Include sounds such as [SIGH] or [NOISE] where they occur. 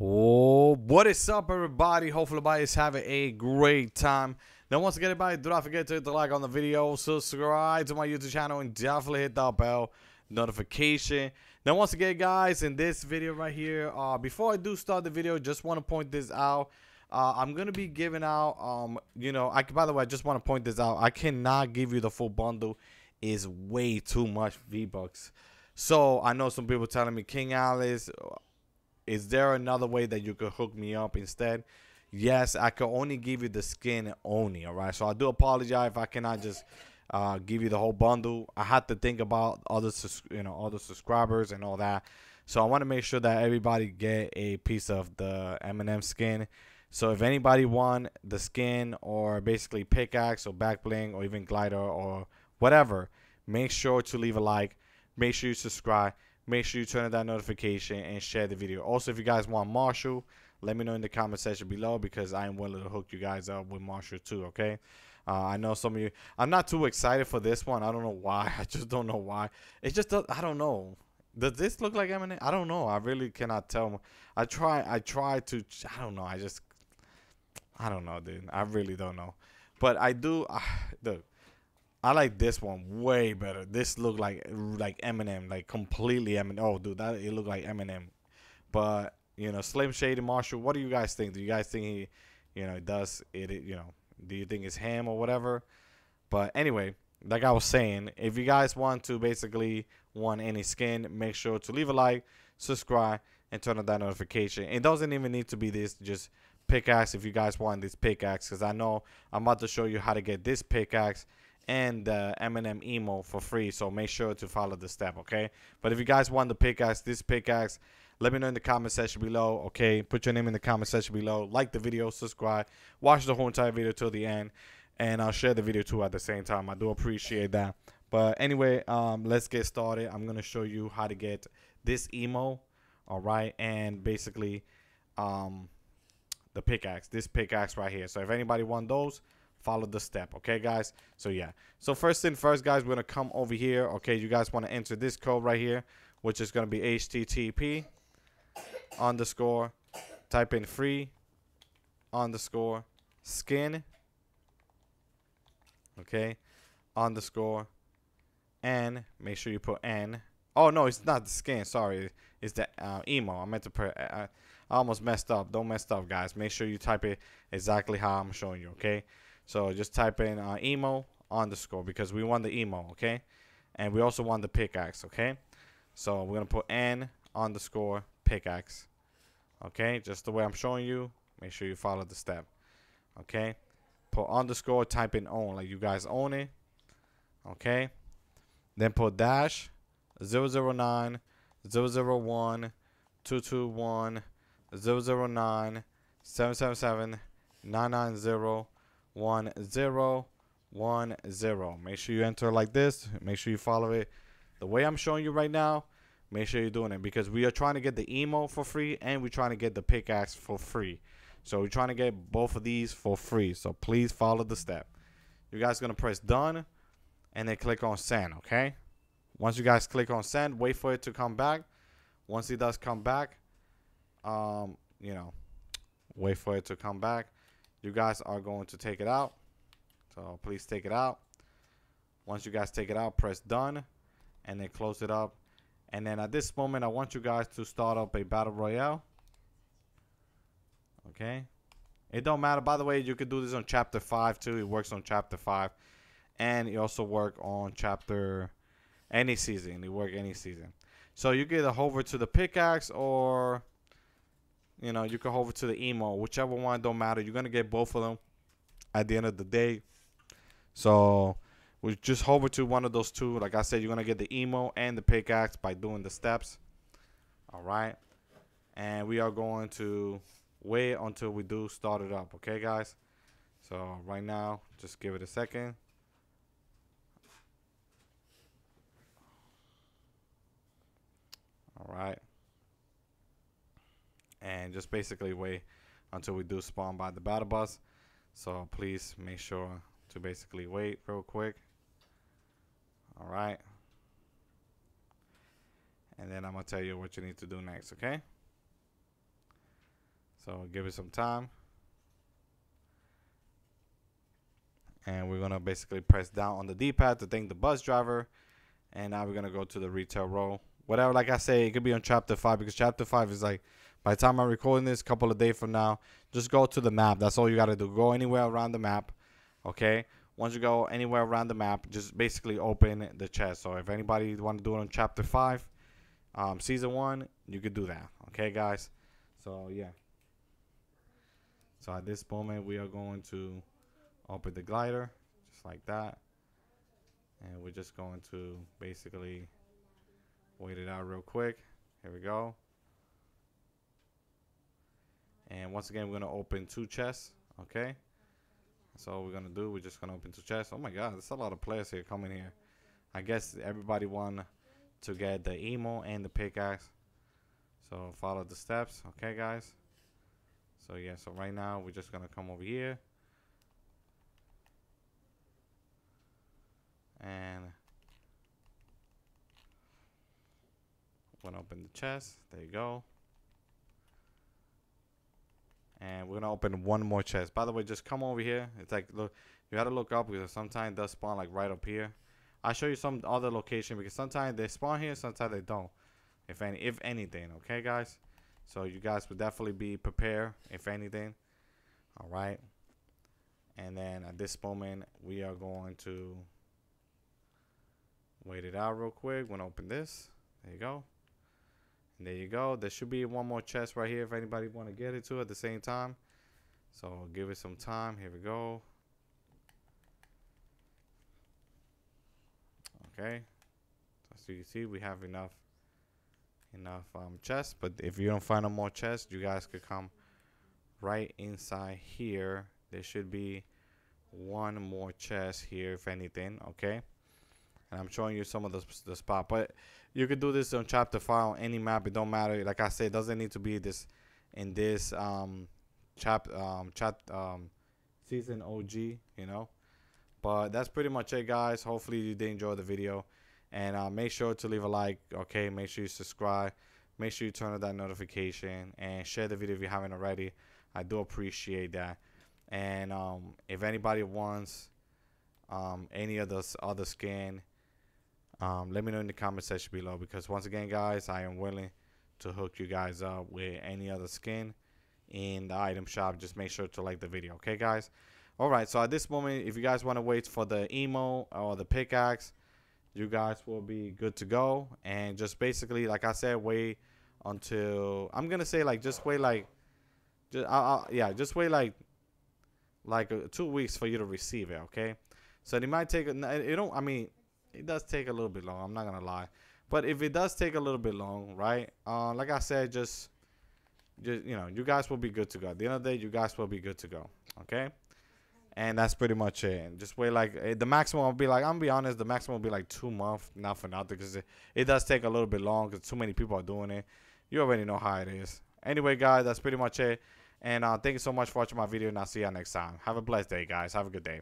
Oh, what is up, everybody? Hopefully, everybody is having a great time. Now, once again, everybody, do not forget to hit the like on the video, subscribe to my YouTube channel, and definitely hit that bell notification. Now, once again, guys, in this video right here, uh, before I do start the video, just want to point this out. Uh, I'm gonna be giving out, um, you know, I by the way, I just want to point this out. I cannot give you the full bundle; is way too much V Bucks. So I know some people telling me King Alex is there another way that you could hook me up instead? Yes, I could only give you the skin only. All right. So I do apologize if I cannot just uh, give you the whole bundle. I had to think about other, you know, other subscribers and all that. So I want to make sure that everybody get a piece of the Eminem skin. So if anybody want the skin or basically pickaxe or back bling or even glider or whatever, make sure to leave a like. Make sure you subscribe make sure you turn on that notification and share the video. Also, if you guys want Marshall, let me know in the comment section below because I am willing to hook you guys up with Marshall too, okay? Uh, I know some of you. I'm not too excited for this one. I don't know why. [LAUGHS] I just don't know why. It just. I don't know. Does this look like Eminem? I don't know. I really cannot tell. I try. I try to. I don't know. I just. I don't know, dude. I really don't know. But I do. Uh, [SIGHS] look, I like this one way better. This look like like Eminem, like completely Eminem. Oh, dude, that it look like Eminem. But you know, Slim Shady Marshall. What do you guys think? Do you guys think he, you know, does it? You know, do you think it's him or whatever? But anyway, like I was saying, if you guys want to basically want any skin, make sure to leave a like, subscribe, and turn on that notification. It doesn't even need to be this. Just pickaxe if you guys want this pickaxe, because I know I'm about to show you how to get this pickaxe and the Eminem emo for free. So make sure to follow the step, okay? But if you guys want the pickaxe, this pickaxe, let me know in the comment section below, okay? Put your name in the comment section below. Like the video, subscribe, watch the whole entire video till the end, and I'll share the video too at the same time. I do appreciate that. But anyway, um, let's get started. I'm gonna show you how to get this emo, all right, and basically, um, the pickaxe, this pickaxe right here. So if anybody want those, follow the step okay guys? So yeah. So first thing first guys we're gonna come over here okay? You guys want to enter this code right here which is gonna be http underscore type in free underscore skin okay? Underscore and make sure you put n. Oh no it's not the skin sorry. It's the uh, emo. I meant to put uh, I almost messed up. Don't mess up guys. Make sure you type it exactly how i'm showing you okay so just type in uh, emo underscore because we want the emo, okay? And we also want the pickaxe, okay? So we're going to put n underscore pickaxe, okay? Just the way I'm showing you. Make sure you follow the step, okay? Put underscore, type in own, like you guys own it, okay? Then put dash 009 001 221 009 777 990 one zero one zero. Make sure you enter like this. Make sure you follow it the way I'm showing you right now. Make sure you're doing it because we are trying to get the emo for free and we're trying to get the pickaxe for free. So we're trying to get both of these for free. So please follow the step. You guys gonna press done and then click on send. Okay. Once you guys click on send, wait for it to come back. Once it does come back, um, you know, wait for it to come back you guys are going to take it out. So please take it out. Once you guys take it out, press done and then close it up. And then at this moment, I want you guys to start up a battle royale. Okay. It don't matter. By the way, you could do this on chapter 5 too. It works on chapter 5. And it also work on chapter any season. It work any season. So you get a hover to the pickaxe or you know, you can hover to the emo, whichever one don't matter. You're gonna get both of them at the end of the day. So we just hover to one of those two. Like I said, you're gonna get the emo and the pickaxe by doing the steps. All right, and we are going to wait until we do start it up. Okay, guys. So right now, just give it a second. All right and just basically wait until we do spawn by the battle bus. So please make sure to basically wait real quick. All right. And then I'm going to tell you what you need to do next, okay? So give it some time. And we're gonna basically press down on the D-pad to thank the bus driver. And now we're gonna go to the retail row. Whatever, like I say, it could be on chapter five because chapter five is like by the time I'm recording this, a couple of days from now, just go to the map. That's all you gotta do. Go anywhere around the map. Okay. Once you go anywhere around the map, just basically open the chest. So if anybody want to do it on chapter five, um, season one, you could do that. Okay, guys. So yeah. So at this moment, we are going to open the glider, just like that. And we're just going to basically wait it out real quick. Here we go. And once again, we're going to open two chests, okay? So we're going to do, we're just going to open two chests. Oh my god, there's a lot of players here coming here. I guess everybody won to get the emo and the pickaxe. So follow the steps, okay guys? So yeah, so right now we're just gonna come over here. And open the chest. There you go. And we're gonna open one more chest. By the way, just come over here. It's like look, you gotta look up because sometimes does spawn like right up here. I'll show you some other location because sometimes they spawn here, sometimes they don't. If any, if anything, okay, guys. So you guys would definitely be prepared if anything. All right. And then at this moment, we are going to wait it out real quick. We're gonna open this. There you go. And there you go. There should be one more chest right here if anybody want to get it to at the same time. So give it some time. Here we go. Okay. So you see, we have enough enough um, chests. But if you don't find no more chests, you guys could come right inside here. There should be one more chest here, if anything. Okay. And I'm showing you some of the, the spot. But you could do this on chapter 5 on any map. It don't matter. Like I said, it doesn't need to be this in this um chap um chat um season OG, you know. But that's pretty much it, guys. Hopefully you did enjoy the video. And uh, make sure to leave a like, okay? Make sure you subscribe. Make sure you turn on that notification and share the video if you haven't already. I do appreciate that. And um, if anybody wants um, any of this other skin, um, let me know in the comment section below. Because once again, guys, I am willing to hook you guys up with any other skin in the item shop. Just make sure to like the video, okay, guys? All right. So at this moment, if you guys want to wait for the emo or the pickaxe, you guys will be good to go. And just basically, like I said, wait until I'm gonna say like just wait like, just uh, uh, yeah, just wait like like uh, two weeks for you to receive it. Okay, so it might take it don't. I mean, it does take a little bit long. I'm not gonna lie, but if it does take a little bit long, right? Uh, like I said, just just you know, you guys will be good to go. At the end of the day, you guys will be good to go. Okay and that's pretty much it. Just wait like eh, the maximum will be like I'm gonna be honest, the maximum will be like two months, not for nothing, because it, it does take a little bit long because too many people are doing it. You already know how it is. Anyway, guys, that's pretty much it. And uh, thank you so much for watching my video, and I'll see you next time. Have a blessed day, guys. Have a good day.